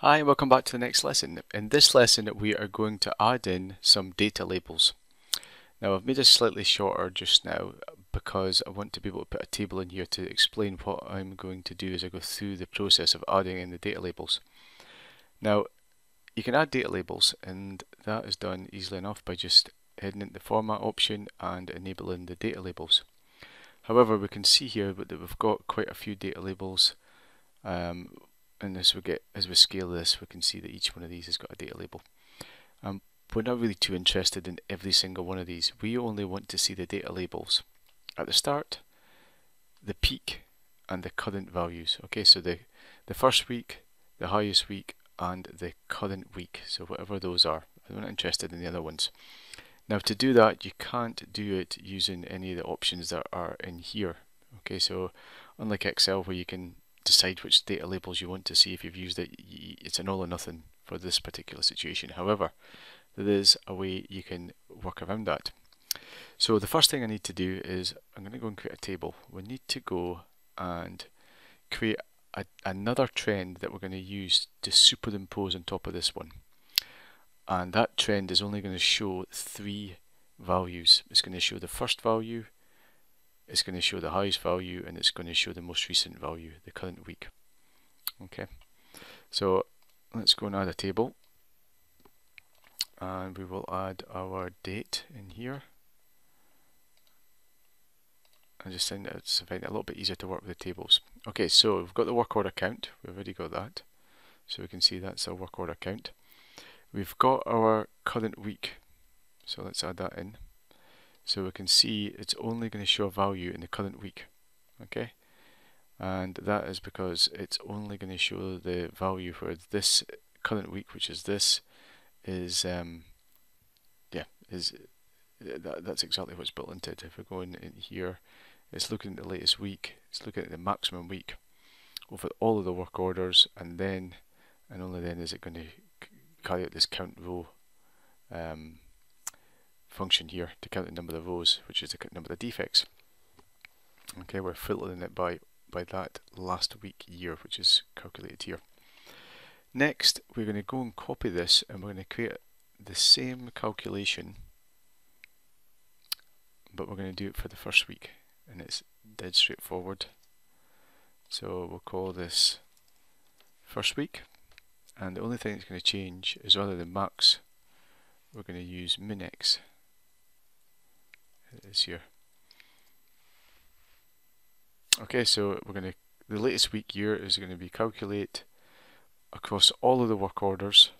Hi, welcome back to the next lesson. In this lesson we are going to add in some data labels. Now I've made it slightly shorter just now because I want to be able to put a table in here to explain what I'm going to do as I go through the process of adding in the data labels. Now you can add data labels and that is done easily enough by just heading into the format option and enabling the data labels. However we can see here that we've got quite a few data labels um, and as we get as we scale this we can see that each one of these has got a data label. Um, we're not really too interested in every single one of these. We only want to see the data labels at the start, the peak and the current values. Okay, so the, the first week, the highest week and the current week. So whatever those are. I'm not interested in the other ones. Now to do that you can't do it using any of the options that are in here. Okay, so unlike Excel where you can decide which data labels you want to see if you've used it. It's an all or nothing for this particular situation. However, there is a way you can work around that. So the first thing I need to do is I'm going to go and create a table. We need to go and create a, another trend that we're going to use to superimpose on top of this one. And that trend is only going to show three values. It's going to show the first value, it's going to show the highest value and it's going to show the most recent value, the current week. Okay, so let's go and add a table and we will add our date in here. I just find it, a little bit easier to work with the tables. Okay, so we've got the work order count, we've already got that. So we can see that's our work order count. We've got our current week, so let's add that in. So we can see it's only going to show a value in the current week. Okay, and that is because it's only going to show the value for this current week, which is this, is um, yeah, is that, that's exactly what's built into it. If we're going in here, it's looking at the latest week, it's looking at the maximum week over all of the work orders, and then and only then is it going to carry out this count row um, function here to count the number of rows, which is the number of defects. Okay, we're filtering it by, by that last week year, which is calculated here. Next, we're going to go and copy this and we're going to create the same calculation, but we're going to do it for the first week, and it's dead straightforward. So we'll call this first week, and the only thing that's going to change is rather than max, we're going to use minx is here. Okay, so we're going to, the latest week year is going to be calculate across all of the work orders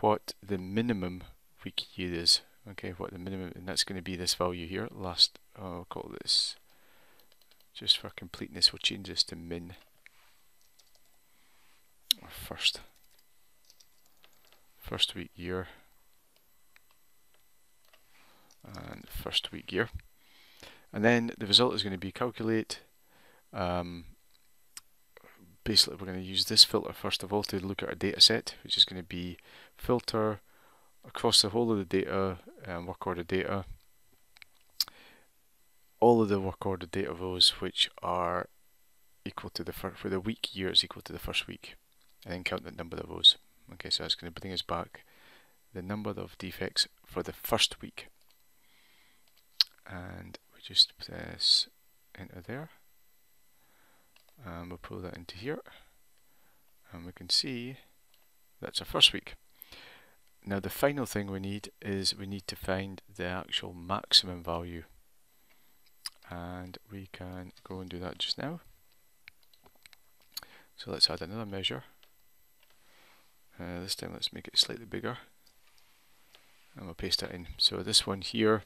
what the minimum week year is. Okay, what the minimum, and that's going to be this value here. Last, oh, I'll call this, just for completeness, we'll change this to min. First, first week year and first week year. And then the result is going to be calculate. Um, basically, we're going to use this filter first of all to look at our data set, which is going to be filter across the whole of the data, um, work order data, all of the work order data rows which are equal to the first, for the week year is equal to the first week, and then count the number of rows. Okay, so that's going to bring us back the number of defects for the first week and we just press enter there and we'll pull that into here and we can see that's our first week. Now the final thing we need is we need to find the actual maximum value and we can go and do that just now. So let's add another measure. Uh, this time let's make it slightly bigger and we'll paste that in. So this one here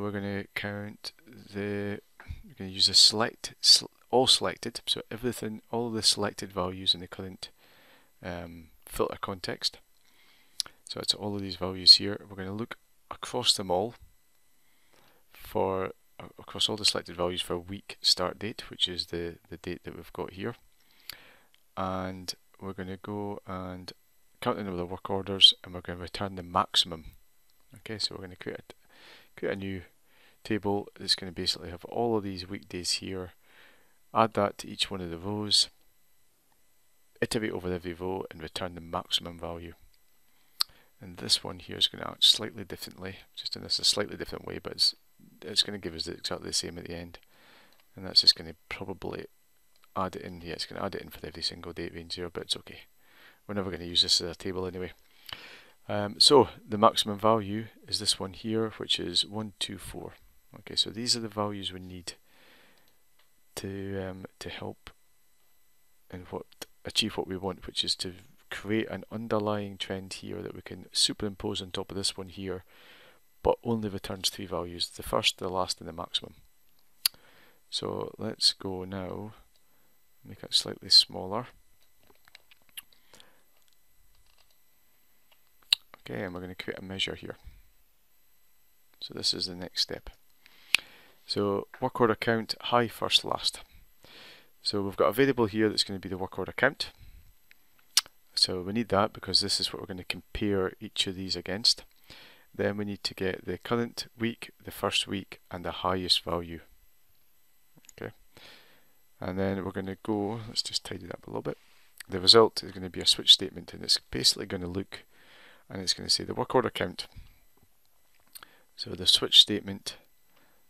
we're going to count the we're going to use a select sl all selected so everything all the selected values in the current um, filter context. So it's all of these values here. We're going to look across them all for uh, across all the selected values for week start date which is the the date that we've got here. And we're going to go and count the number of work orders and we're going to return the maximum. Okay so we're going to create create a new table that's going to basically have all of these weekdays here, add that to each one of the rows, iterate over every row and return the maximum value. And this one here is going to act slightly differently, just in this a slightly different way, but it's, it's going to give us exactly the same at the end. And that's just going to probably add it in, yeah, it's going to add it in for every single date range here, but it's okay. We're never going to use this as a table anyway. Um, so the maximum value is this one here, which is 124. Okay, so these are the values we need to um, to help and what achieve what we want, which is to create an underlying trend here that we can superimpose on top of this one here, but only returns three values, the first, the last, and the maximum. So let's go now, make it slightly smaller. Okay, and we're going to create a measure here. So this is the next step. So work order count, high first last. So we've got a variable here that's going to be the work order count. So we need that because this is what we're going to compare each of these against. Then we need to get the current week, the first week, and the highest value. Okay, and then we're going to go, let's just tidy that up a little bit. The result is going to be a switch statement and it's basically going to look and it's going to say the work order count. So the switch statement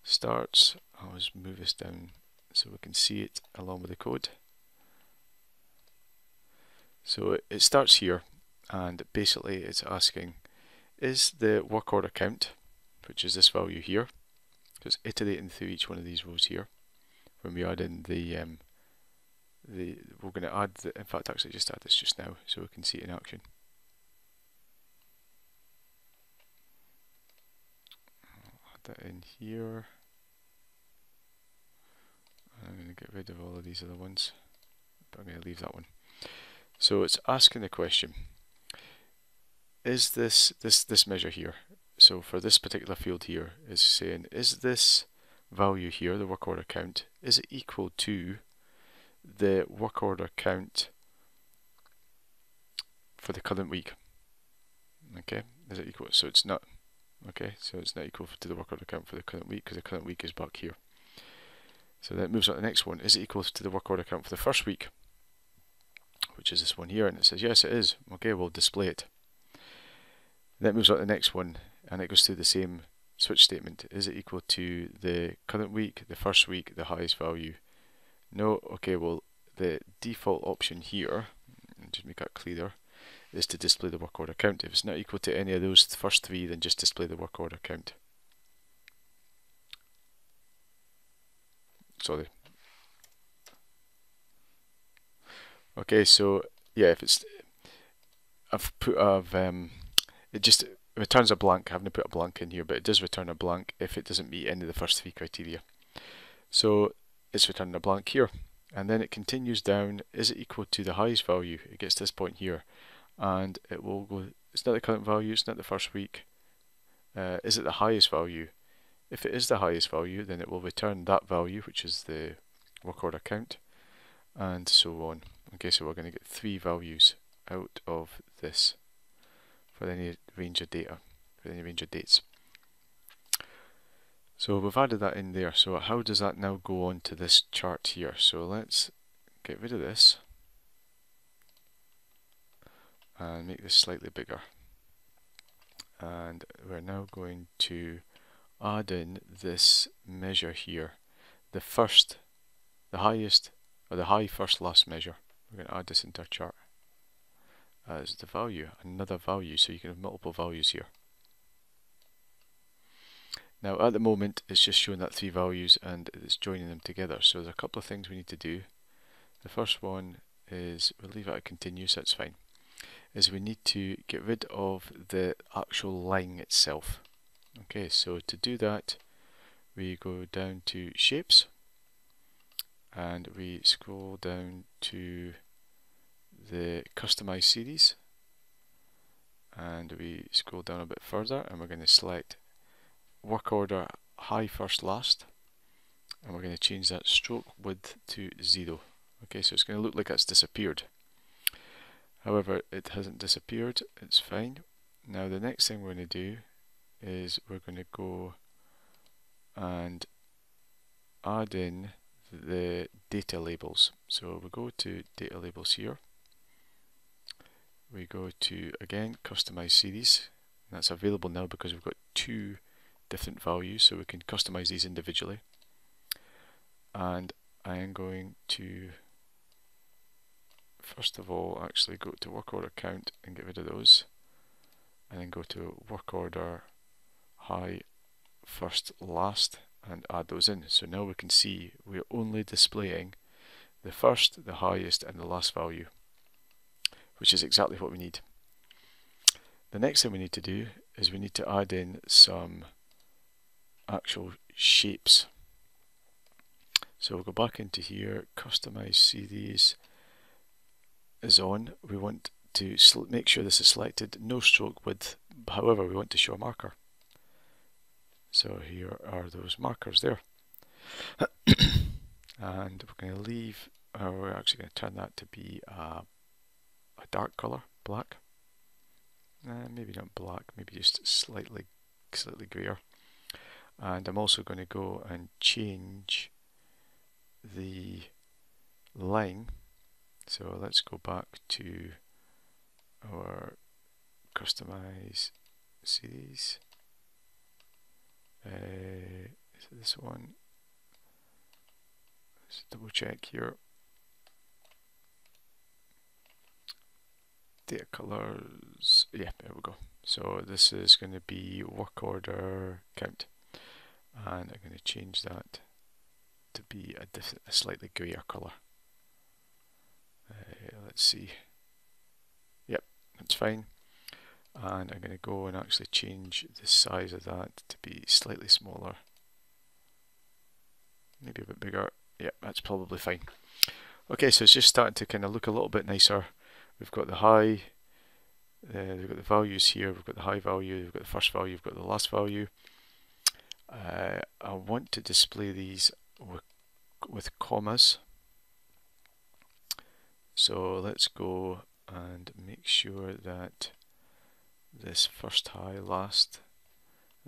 starts, I'll just move this down so we can see it along with the code. So it, starts here and basically it's asking is the work order count, which is this value here, it's iterating through each one of these rows here. When we add in the, um, the we're going to add, the, in fact actually just add this just now so we can see it in action. I'll add that in here. I'm going to get rid of all of these other ones, but I'm going to leave that one. So it's asking the question, is this, this, this measure here, so for this particular field here, is saying, is this value here, the work order count, is it equal to the work order count for the current week? Okay, is it equal? So it's not, okay, so it's not equal to the work order count for the current week because the current week is back here. So that moves on to the next one. Is it equal to the work order count for the first week? Which is this one here, and it says yes it is. Okay, we'll display it. Then moves on to the next one, and it goes through the same switch statement. Is it equal to the current week, the first week, the highest value? No, okay, well the default option here, just make that clearer, is to display the work order count. If it's not equal to any of those first three, then just display the work order count. sorry. Okay, so yeah, if it's I've put I've um it just returns a blank. I haven't put a blank in here, but it does return a blank if it doesn't meet any of the first three criteria. So it's returning a blank here, and then it continues down. Is it equal to the highest value? It gets this point here, and it will go. It's not the current value. It's not the first week. Uh, is it the highest value? If it is the highest value, then it will return that value, which is the work order count, and so on. Okay, so we're going to get three values out of this for any range of data, for any range of dates. So we've added that in there. So how does that now go on to this chart here? So let's get rid of this and make this slightly bigger. And we're now going to add in this measure here, the first, the highest, or the high first last measure. We're going to add this into our chart as the value, another value, so you can have multiple values here. Now at the moment it's just showing that three values and it's joining them together, so there's a couple of things we need to do. The first one is, we'll leave it at continuous, that's fine, is we need to get rid of the actual line itself. Okay, so to do that, we go down to shapes and we scroll down to the customize series and we scroll down a bit further and we're going to select work order high first last and we're going to change that stroke width to zero okay so it's going to look like it's disappeared however it hasn't disappeared. It's fine. Now the next thing we're going to do is we're going to go and add in the data labels. So we go to data labels here. We go to again customize series that's available now because we've got two different values so we can customize these individually. And I am going to first of all actually go to work order count and get rid of those and then go to work order high first last and add those in. So now we can see we're only displaying the first the highest and the last value which is exactly what we need. The next thing we need to do is we need to add in some actual shapes. So we'll go back into here customize series is on, we want to make sure this is selected, no stroke width, however we want to show a marker. So here are those markers there. and we're going to leave, or we're actually going to turn that to be a, dark colour, black. Uh, maybe not black, maybe just slightly, slightly grayer. And I'm also going to go and change the line so let's go back to our customize series. Uh, is it this one? Let's double check here. Data colors, yeah, there we go. So this is going to be work order count, and I'm going to change that to be a, a slightly grayer color. Uh, let's see. Yep, that's fine. And I'm going to go and actually change the size of that to be slightly smaller. Maybe a bit bigger. Yep, that's probably fine. Okay, so it's just starting to kind of look a little bit nicer. We've got the high, uh, we've got the values here, we've got the high value, we've got the first value, we've got the last value. Uh, I want to display these with, with commas. So let's go and make sure that this first high last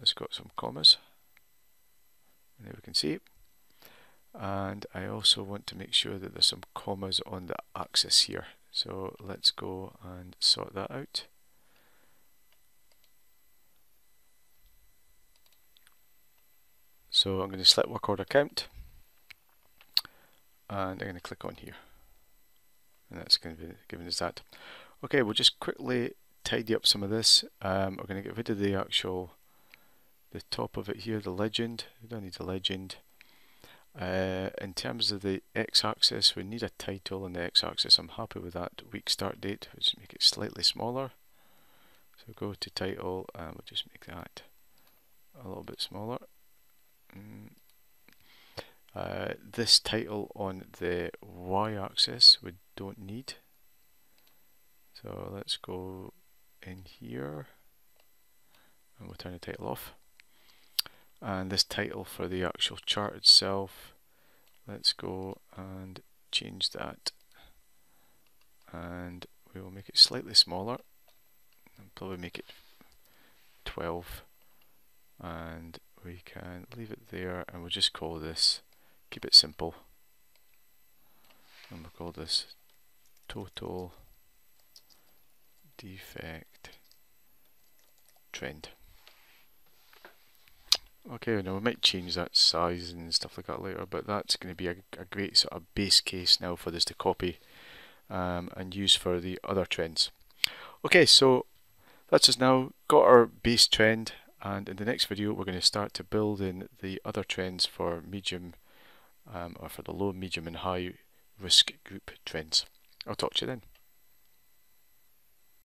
has got some commas. And there we can see. And I also want to make sure that there's some commas on the axis here. So let's go and sort that out. So I'm going to select work order count and I'm going to click on here and that's going to be given as that. Okay, we'll just quickly tidy up some of this. Um, we're going to get rid of the actual, the top of it here, the legend. We don't need a legend. Uh, in terms of the x-axis, we need a title on the x-axis. I'm happy with that week start date. Just make it slightly smaller. So go to title and we'll just make that a little bit smaller. Mm. Uh, this title on the y-axis we don't need. So let's go in here and we'll turn the title off. And this title for the actual chart itself, let's go and change that and we will make it slightly smaller and probably make it 12 and we can leave it there and we'll just call this keep it simple and we'll call this total defect trend okay now we might change that size and stuff like that later but that's going to be a, a great sort of base case now for this to copy um, and use for the other trends okay so that's us now got our base trend and in the next video we're going to start to build in the other trends for medium um, or for the low, medium and high risk group trends. I'll talk to you then.